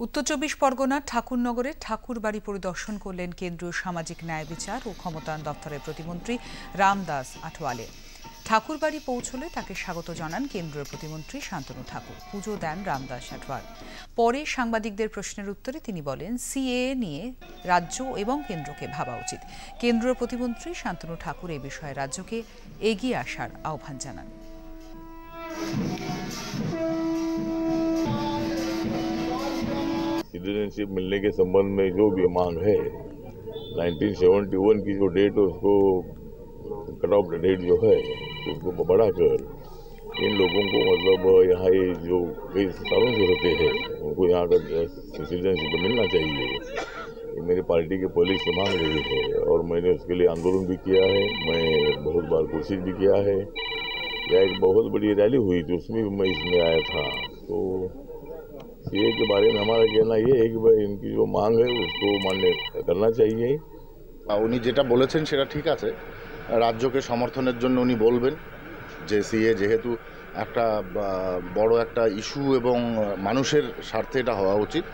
উত্তর চব্বিশ পরগনার ঠাকুরনগরে ঠাকুর বাড়ি পরিদর্শন করলেন কেন্দ্রীয় সামাজিক ন্যায় বিচার ও ক্ষমতায়ন দপ্তরের প্রতিমন্ত্রী রামদাস আঠওয়ালে ঠাকুর বাড়ি পৌঁছলে তাকে স্বাগত জানান কেন্দ্রীয় প্রতিমন্ত্রী শান্তনু ঠাকুর। পুজো দেন রামদাস আঠওয়াল পরে সাংবাদিকদের প্রশ্নের উত্তরে তিনি বলেন সিএ নিয়ে রাজ্য এবং কেন্দ্রকে ভাবা উচিত। কেন্দ্রীয় প্রতিমন্ত্রী শান্তনু ঠাকুর এ বিষয়ে রাজ্যকে এগিয়ে আসার আহ্বান জানান। सिटीजनशिप मिलने के संबंध में जो भी मांग है 1971 की जो डेट है, उसको कट ऑफ़ डेट जो है, उसको बढ़ाकर इन लोगों को मतलब यहाँ ये जो कई सालों से होते हैं, उनको यहाँ का सिटीजनशिप मिलना चाहिए। मेरी पार्टी की पहले से मांग रही है और मैंने उसके लिए आंदोलन भी किया है, मैं बहुत बार कोशिश भी किया है। या एक बहुत बड़ी रैली हुई थी उसमें भी मैं इसमें आया था तो सीए के बारे में हमारा कहना ये है कि भाई इनकी जो मांग है उसको मान्य करना चाहिए আহ, উনি যেটা বলেছেন সেটা ঠিক আছে রাজ্যকে সমর্থনের জন্য উনি বলবেন যে সিএ যেহেতু একটা আহ, বড় একটা ইস্যু এবং মানুষের স্বার্থে এটা হওয়া উচিত